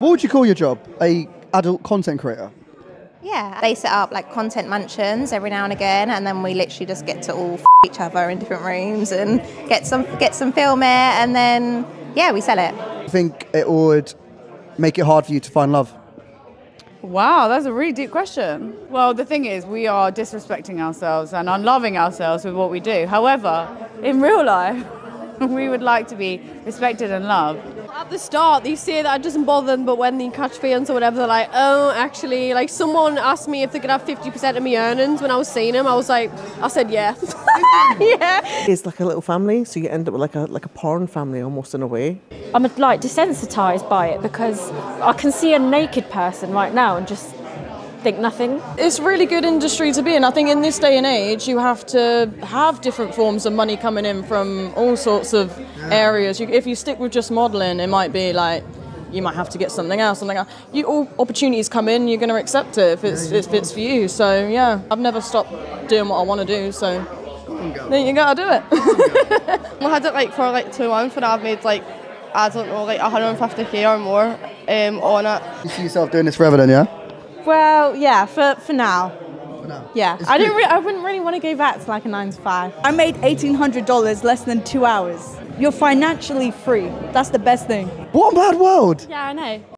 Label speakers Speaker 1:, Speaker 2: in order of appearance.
Speaker 1: What would you call your job? A adult content creator?
Speaker 2: Yeah, they set up like content mansions every now and again, and then we literally just get to all f- each other in different rooms and get some get some film it, and then yeah, we sell it.
Speaker 1: I think it would make it hard for you to find love.
Speaker 3: Wow, that's a really deep question. Well, the thing is, we are disrespecting ourselves and unloving ourselves with what we do. However, in real life, we would like to be respected and loved.
Speaker 4: At the start, they say that it doesn't bother them, but when they catch fans or whatever, they're like, oh, actually, like someone asked me if they could have 50% of my earnings when I was seeing them. I was like, I said, yeah. yeah.
Speaker 5: It's like a little family, so you end up with like a like a porn family almost in a way.
Speaker 6: I'm like desensitized by it because I can see a naked person right now and just think nothing.
Speaker 7: It's really good industry to be in. I think in this day and age, you have to have different forms of money coming in from all sorts of areas. You, if you stick with just modelling, it might be like you might have to get something else, something else. You, all opportunities come in, you're going to accept it if it's if it's for you. So yeah, I've never stopped doing what I want to do. So then you gotta do it.
Speaker 8: I had it like for like two months and I've made like I don't know like 150k or more um, on it.
Speaker 1: You see yourself doing this forever then, yeah?
Speaker 9: Well, yeah, for, for now.
Speaker 1: now.
Speaker 9: Yeah,
Speaker 1: It's
Speaker 9: I didn't. Re- I wouldn't really want to go back to like a nine to five.
Speaker 10: I made $1,800 less than two hours. You're financially free. That's the best thing.
Speaker 1: What a mad world!
Speaker 6: Yeah, I know.